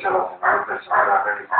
potential of America's art operating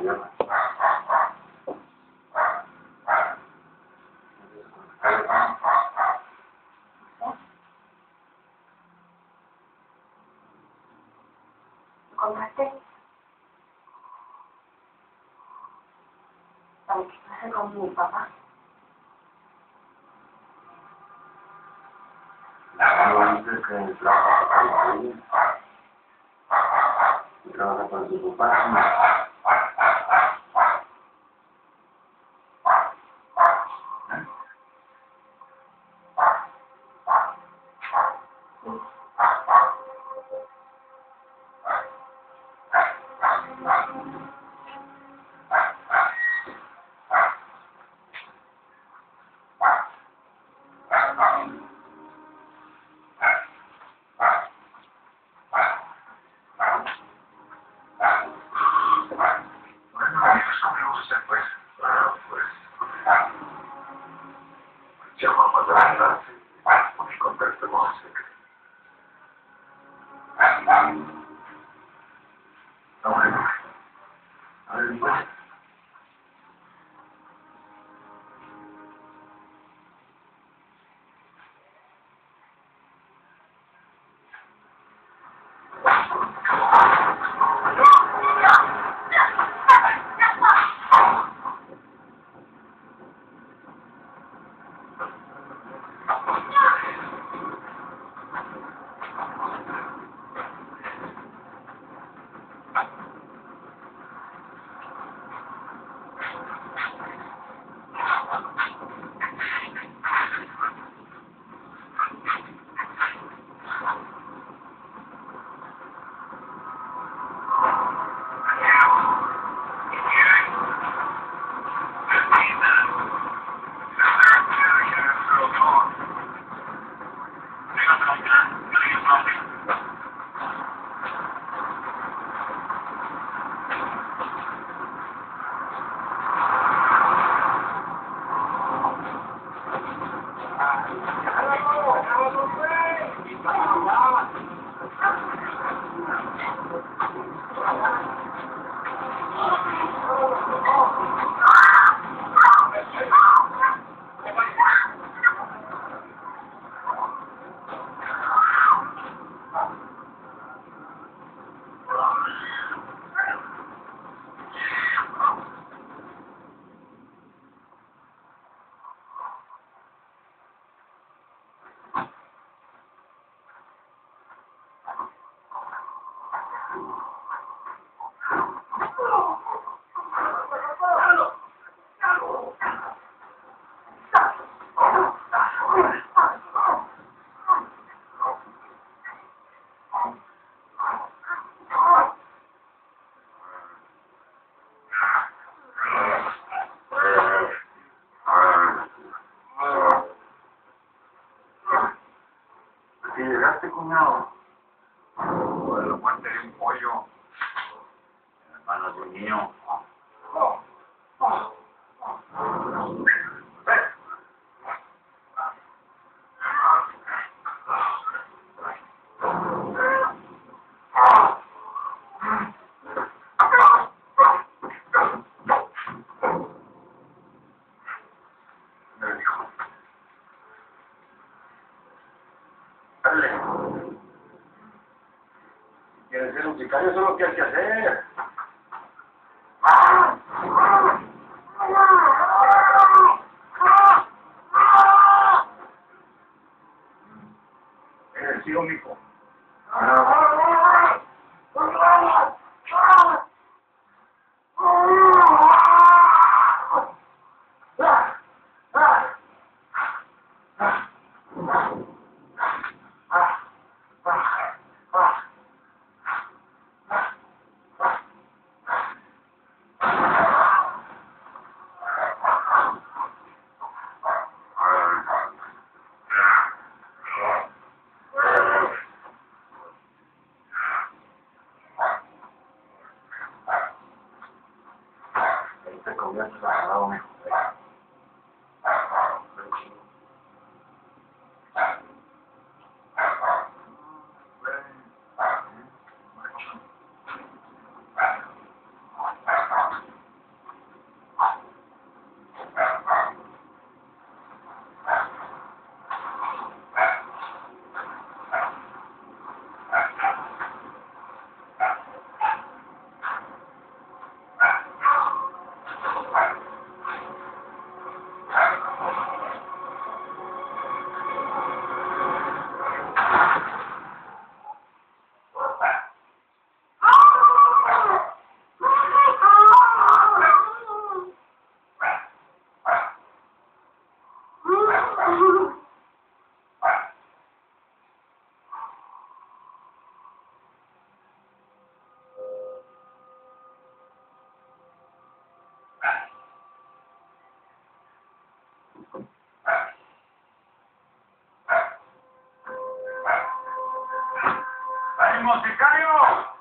Con ¿Para qué pasa con mi con antes que trabaja con él, trabaja con su papá, llegaste, cuñado? De la muerte de un pollo. En manos de un niño. Sicario, eso es lo que hay que hacer. that's fine. I don't musicario.